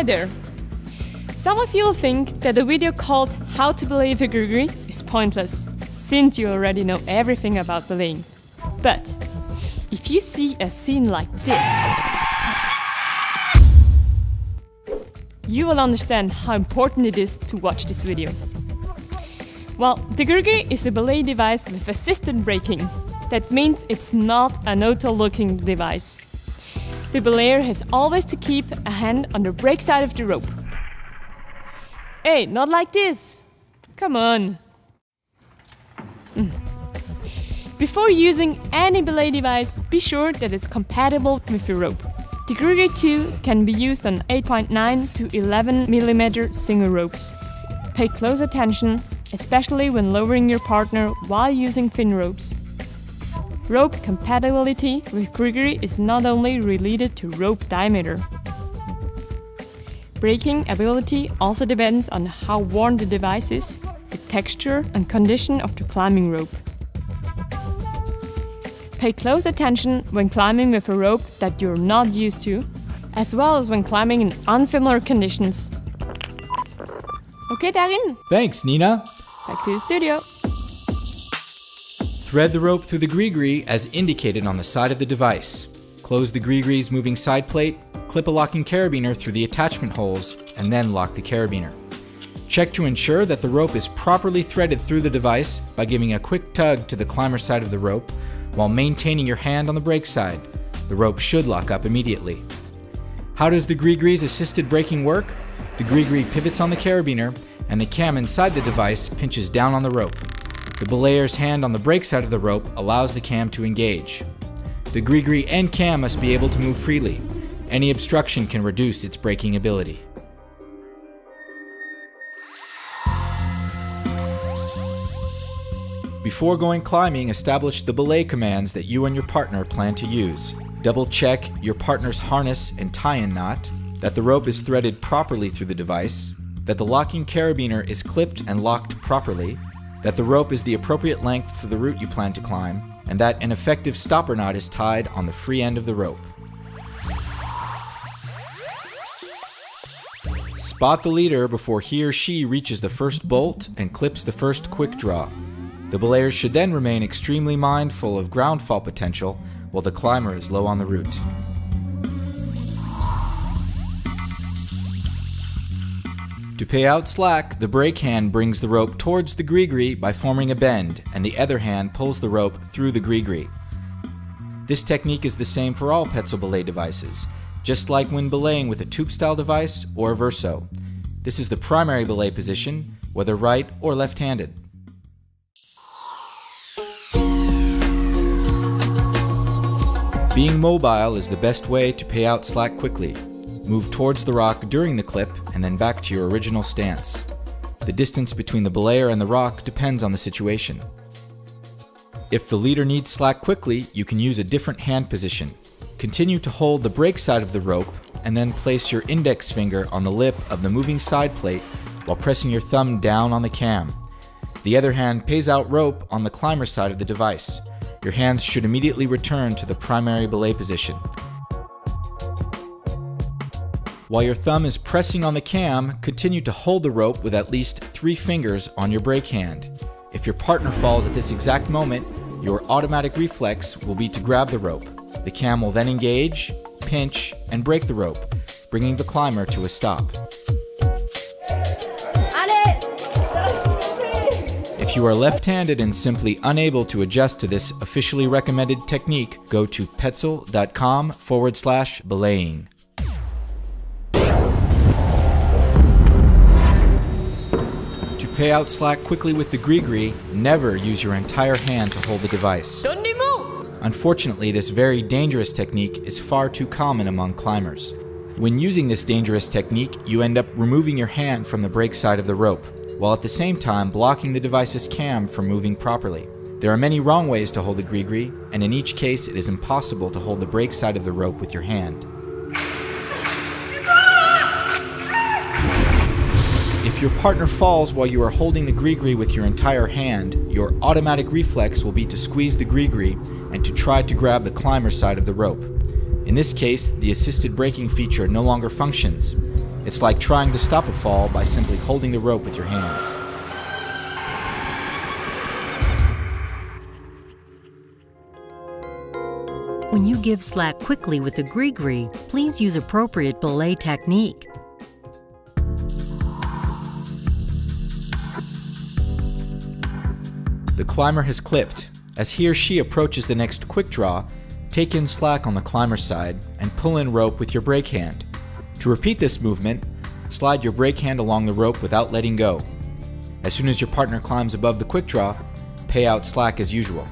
Hi there! Some of you will think that a video called How to Belay Grigri is pointless, since you already know everything about belaying. But if you see a scene like this, you will understand how important it is to watch this video. Well, the Grigri is a belay device with assisted braking. That means it's not an auto-locking device. The belayer has always to keep a hand on the brake side of the rope. Hey, not like this! Come on! Mm. Before using any belay device, be sure that it's compatible with your rope. The Grigri 2 can be used on 8.9 to 11 mm single ropes. Pay close attention especially when lowering your partner while using fin ropes. Rope compatibility with Grigri is not only related to rope diameter. Braking ability also depends on how worn the device is, the texture and condition of the climbing rope. Pay close attention when climbing with a rope that you're not used to, as well as when climbing in unfamiliar conditions. Okay, Darin? Thanks, Nina. Back to the studio. Thread the rope through the Grigri as indicated on the side of the device. Close the Grigri's moving side plate, clip a locking carabiner through the attachment holes, and then lock the carabiner. Check to ensure that the rope is properly threaded through the device by giving a quick tug to the climber side of the rope while maintaining your hand on the brake side. The rope should lock up immediately. How does the Grigri's assisted braking work? The Grigri pivots on the carabiner and the cam inside the device pinches down on the rope. The belayer's hand on the brake side of the rope allows the cam to engage. The Grigri and cam must be able to move freely. Any obstruction can reduce its braking ability. Before going climbing, establish the belay commands that you and your partner plan to use. Double check your partner's harness and tie-in knot, that the rope is threaded properly through the device, that the locking carabiner is clipped and locked properly, that the rope is the appropriate length for the route you plan to climb, and that an effective stopper knot is tied on the free end of the rope. Spot the leader before he or she reaches the first bolt and clips the first quick draw. The belayers should then remain extremely mindful of ground fall potential while the climber is low on the route. To pay out slack, the brake hand brings the rope towards the grigri by forming a bend, and the other hand pulls the rope through the grigri. This technique is the same for all Petzl belay devices, just like when belaying with a tube style device or a verso. This is the primary belay position, whether right or left-handed. Being mobile is the best way to pay out slack quickly. Move towards the rock during the clip and then back to your original stance. The distance between the belayer and the rock depends on the situation. If the leader needs slack quickly, you can use a different hand position. Continue to hold the brake side of the rope and then place your index finger on the lip of the moving side plate while pressing your thumb down on the cam. The other hand pays out rope on the climber side of the device. Your hands should immediately return to the primary belay position. While your thumb is pressing on the cam, continue to hold the rope with at least three fingers on your brake hand. If your partner falls at this exact moment, your automatic reflex will be to grab the rope. The cam will then engage, pinch, and brake the rope, bringing the climber to a stop. If you are left-handed and simply unable to adjust to this officially recommended technique, go to petzl.com forward slash belaying. Pay out slack quickly with the Grigri, never use your entire hand to hold the device. Unfortunately, this very dangerous technique is far too common among climbers. When using this dangerous technique, you end up removing your hand from the brake side of the rope, while at the same time blocking the device's cam from moving properly. There are many wrong ways to hold the Grigri, and in each case it is impossible to hold the brake side of the rope with your hand. If your partner falls while you are holding the grigri with your entire hand, your automatic reflex will be to squeeze the grigri and to try to grab the climber side of the rope. In this case, the assisted braking feature no longer functions. It's like trying to stop a fall by simply holding the rope with your hands. When you give slack quickly with the Grigri, please use appropriate belay technique. The climber has clipped. As he or she approaches the next quick draw, take in slack on the climber's side and pull in rope with your brake hand. To repeat this movement, slide your brake hand along the rope without letting go. As soon as your partner climbs above the quick draw, pay out slack as usual.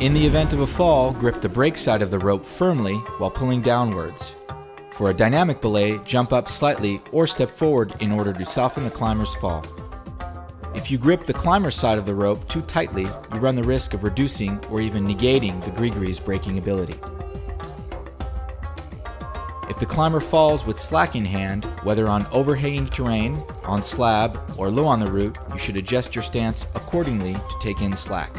In the event of a fall, grip the brake side of the rope firmly while pulling downwards. For a dynamic belay, jump up slightly or step forward in order to soften the climber's fall. If you grip the climber's side of the rope too tightly, you run the risk of reducing or even negating the Grigri's braking ability. If the climber falls with slack in hand, whether on overhanging terrain, on slab, or low on the route, you should adjust your stance accordingly to take in slack.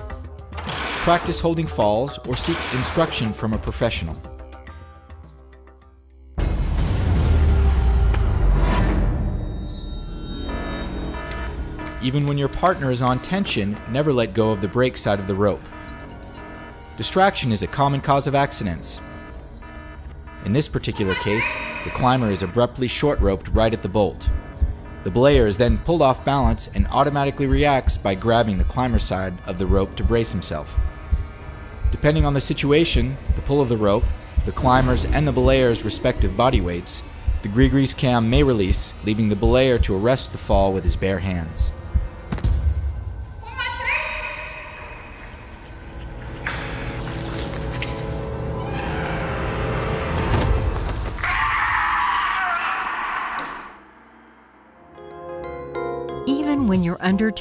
Practice holding falls or seek instruction from a professional. Even when your partner is on tension, never let go of the brake side of the rope. Distraction is a common cause of accidents. In this particular case, the climber is abruptly short roped right at the bolt. The belayer is then pulled off balance and automatically reacts by grabbing the climber side of the rope to brace himself. Depending on the situation, the pull of the rope, the climber's and the belayer's respective body weights, the Grigri's cam may release, leaving the belayer to arrest the fall with his bare hands.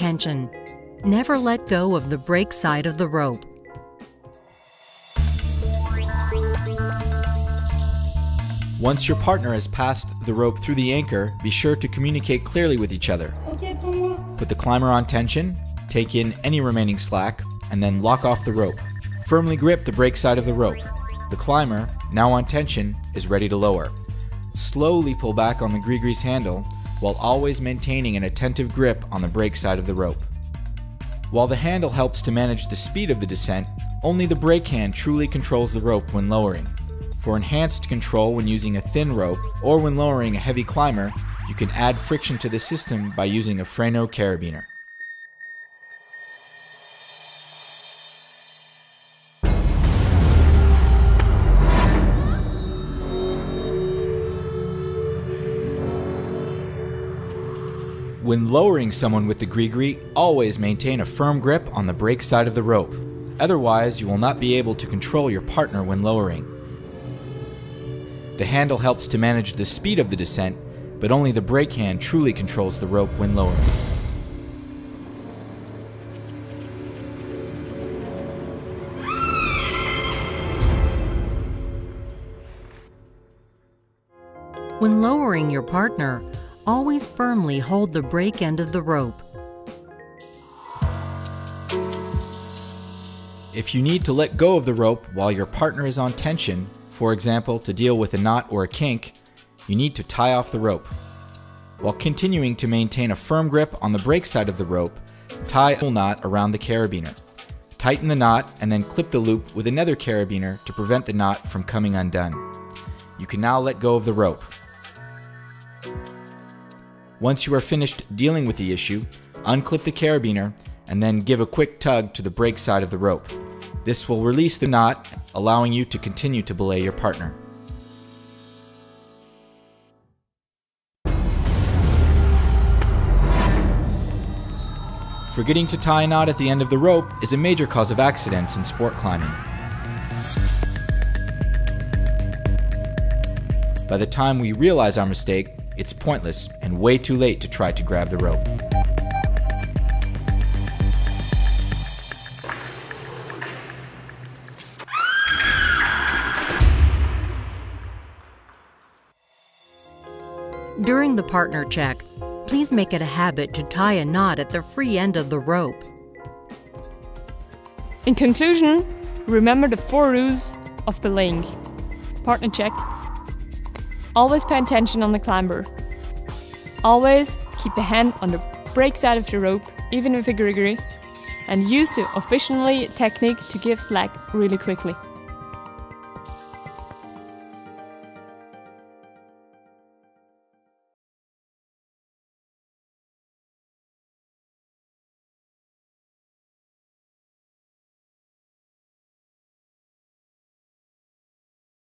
Tension, never let go of the brake side of the rope. Once your partner has passed the rope through the anchor, be sure to communicate clearly with each other. Put the climber on tension, take in any remaining slack, and then lock off the rope. Firmly grip the brake side of the rope. The climber, now on tension, is ready to lower. Slowly pull back on the Grigri's handle while always maintaining an attentive grip on the brake side of the rope. While the handle helps to manage the speed of the descent, only the brake hand truly controls the rope when lowering. For enhanced control when using a thin rope or when lowering a heavy climber, you can add friction to the system by using a Freno carabiner. When lowering someone with the Grigri, always maintain a firm grip on the brake side of the rope. Otherwise, you will not be able to control your partner when lowering. The handle helps to manage the speed of the descent, but only the brake hand truly controls the rope when lowering. When lowering your partner, always firmly hold the brake end of the rope. If you need to let go of the rope while your partner is on tension, for example, to deal with a knot or a kink, you need to tie off the rope. While continuing to maintain a firm grip on the brake side of the rope, tie a knot around the carabiner. Tighten the knot and then clip the loop with another carabiner to prevent the knot from coming undone. You can now let go of the rope. Once you are finished dealing with the issue, unclip the carabiner and then give a quick tug to the brake side of the rope. This will release the knot, allowing you to continue to belay your partner. Forgetting to tie a knot at the end of the rope is a major cause of accidents in sport climbing. By the time we realize our mistake, it's pointless and way too late to try to grab the rope. During the partner check, please make it a habit to tie a knot at the free end of the rope. In conclusion, remember the four rules of belaying. Partner check. Always pay attention on the climber. Always keep a hand on the brake side of the rope, even with a grigri, and use the officially technique to give slack really quickly.